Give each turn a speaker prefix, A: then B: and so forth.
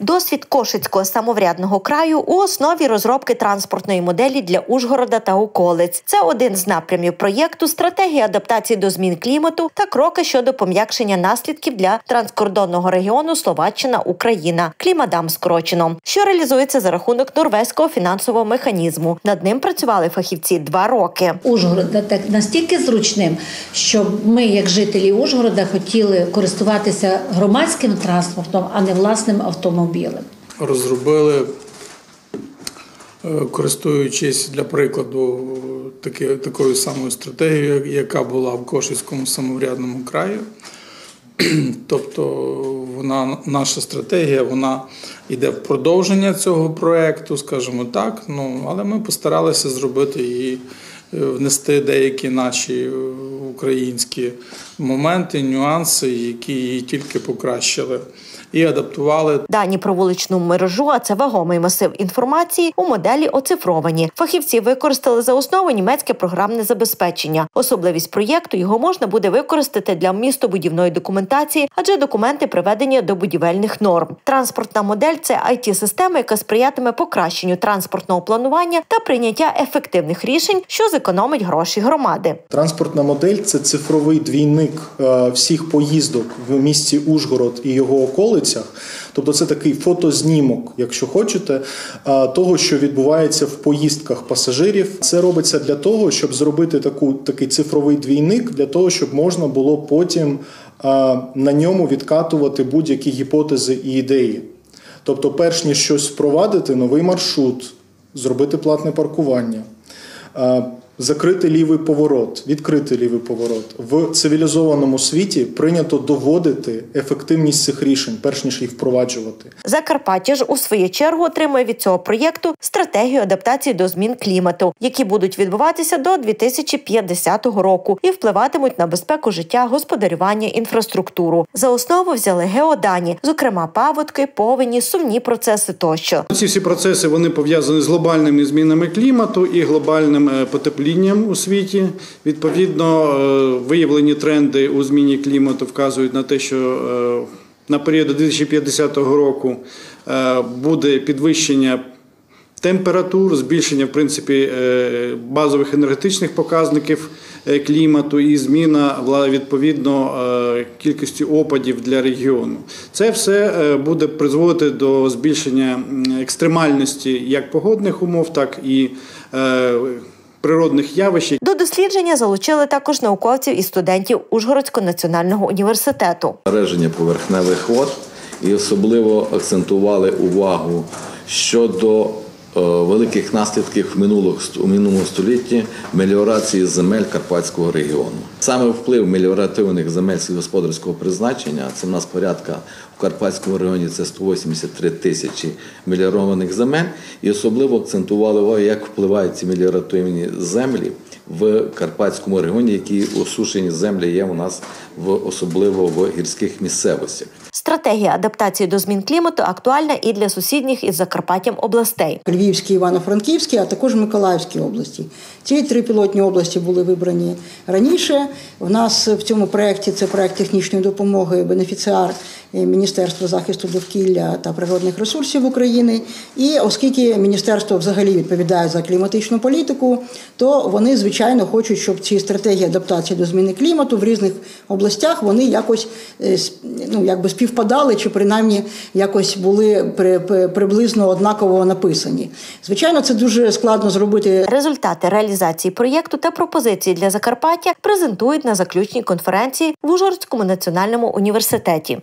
A: Досвід Кошицького самоврядного краю у основі розробки транспортної моделі для Ужгорода та околиць. Це один з напрямів проєкту стратегії адаптації до змін клімату та кроки щодо пом'якшення наслідків для транскордонного регіону Словаччина Україна клімадам скорочено, що реалізується за рахунок норвезького фінансового механізму. Над ним працювали фахівці два роки.
B: Ужгорода так настільки зручним, що ми, як жителі Ужгорода, хотіли користуватися громадським транспортом, а не власним автомобілем.
C: Розробили, е, користуючись для прикладу таки, такою самою стратегією, яка була в Кошицькому самоврядному краї. Тобто вона, наша стратегія вона йде в продовження цього проєкту, скажімо так. Ну, але ми постаралися зробити її, е, внести деякі наші е, українські моменти, нюанси, які її тільки покращили, і адаптували
A: Дані про вуличну мережу, а це вагомий масив інформації у моделі оцифровані. Фахівці використали за основу німецьке програмне забезпечення. Особливість проєкту його можна буде використати для містобудівної документації, адже документи приведені до будівельних норм. Транспортна модель це it система яка сприятиме покращенню транспортного планування та прийняття ефективних рішень, що зекономить гроші громади.
D: Транспортна модель це цифровий двійник е, всіх поїздок в місті Ужгород і його околицях. Тобто це такий фотознімок, якщо хочете, е, того, що відбувається в поїздках пасажирів. Це робиться для того, щоб зробити таку, такий цифровий двійник, для того, щоб можна було потім е, на ньому відкатувати будь-які гіпотези і ідеї. Тобто, перш ніж щось впровадити, новий маршрут, зробити платне паркування. Закрити лівий поворот, відкрити лівий поворот в цивілізованому світі прийнято доводити ефективність цих рішень, перш ніж їх впроваджувати.
A: Закарпаття ж у свою чергу отримує від цього проєкту стратегію адаптації до змін клімату, які будуть відбуватися до 2050 року і впливатимуть на безпеку життя, господарювання, інфраструктуру. За основу взяли геодані, зокрема паводки, повені, сувні процеси тощо.
E: Ці всі процеси вони пов'язані з глобальними змінами клімату і глобальним е, потеплінням у світі. Відповідно, е, виявлені тренди у зміні клімату вказують на те, що е, на період до 2050 року е, буде підвищення. Температур, збільшення в принципі базових енергетичних показників клімату і зміна відповідно кількості опадів для регіону. Це все буде призводити до збільшення екстремальності як погодних умов, так і природних явищ,
A: До дослідження залучили також науковців і студентів Ужгородського національного університету.
F: збереження поверхневих вод і особливо акцентували увагу щодо великих наслідків минулого минулому столітті меліорації земель Карпатського регіону. Саме вплив меліоративних земель сільськогосподарського призначення, це в нас порядка в Карпатському регіоні це 183 тисячі меліорованих земель, і особливо акцентували увагу, як впливають ці меліоративні землі в Карпатському регіоні, які осушені землі є у нас в особливо в гірських місцевостях.
A: Стратегія адаптації до змін клімату актуальна і для сусідніх із Закарпаттям областей.
G: Львівській, Івано-Франківській, а також Миколаївській області. Ці три пілотні області були вибрані раніше. В нас в цьому проєкті це проєкт технічної допомоги, бенефіціар Міністерства захисту довкілля та природних ресурсів України. І оскільки міністерство взагалі відповідає за кліматичну політику, то вони звичайно хочуть, щоб ці стратегії адаптації до зміни клімату в різних областях вони якось е, ну, якби співпадали, чи принаймні якось були при- при- приблизно однаково написані. Звичайно, це дуже складно зробити
A: Результати реалізації проєкту та пропозиції для Закарпаття презентують на заключній конференції в Ужгородському національному університеті.